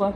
gua